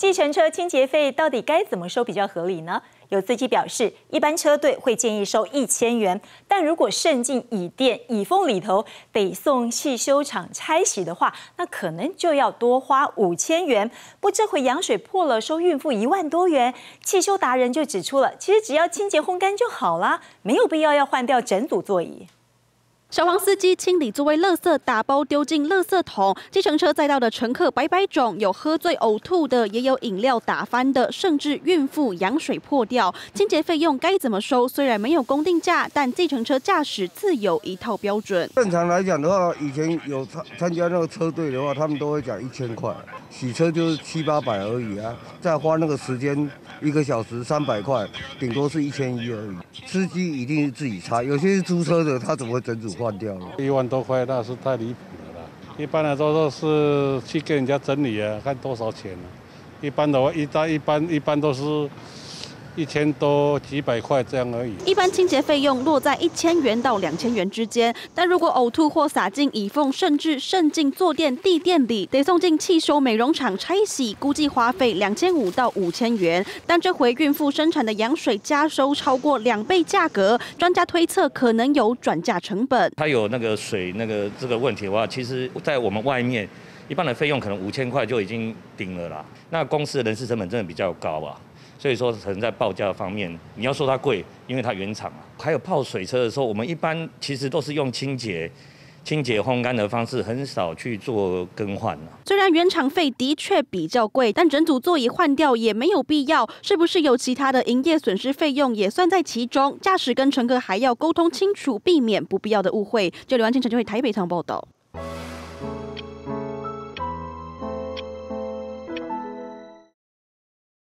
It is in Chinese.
计程车清洁费到底该怎么收比较合理呢？有司机表示，一般车队会建议收一千元，但如果渗进椅垫、椅缝里头得送汽修厂拆洗的话，那可能就要多花五千元。不，这回羊水破了，收孕妇一万多元。汽修达人就指出了，其实只要清洁烘干就好啦，没有必要要换掉整组座椅。小黄司机清理座位垃圾，打包丢进垃圾桶。计程车载到的乘客百百种，有喝醉呕吐的，也有饮料打翻的，甚至孕妇羊水破掉。清洁费用该怎么收？虽然没有公定价，但计程车驾驶自有一套标准。正常来讲的话，以前有参参加那个车队的话，他们都会讲一千块。洗车就是七八百而已啊，再花那个时间一个小时三百块，顶多是一千一而已。司机一定是自己擦，有些是租车的，他怎么会整组？换掉了一万多块，那是太离谱了啦。一般来说都是去给人家整理啊，看多少钱啊。一般的话，一单一般一般都是。一千多几百块这样而已。一般清洁费用落在一千元到两千元之间，但如果呕吐或洒进椅缝，甚至渗进坐垫、地垫里，得送进汽修美容厂拆洗，估计花费两千五到五千元。但这回孕妇生产的羊水加收超过两倍价格，专家推测可能有转嫁成本。它有那个水那个这个问题的话，其实在我们外面一般的费用可能五千块就已经顶了啦。那公司的人事成本真的比较高啊。所以说，可能在报价方面，你要说它贵，因为它原厂啊。还有泡水车的时候，我们一般其实都是用清洁、清洁烘干的方式，很少去做更换啊。虽然原厂费的确比较贵，但整组座椅换掉也没有必要。是不是有其他的营业损失费用也算在其中？驾驶跟乘客还要沟通清楚，避免不必要的误会。这里完清晨就会台北仓报道。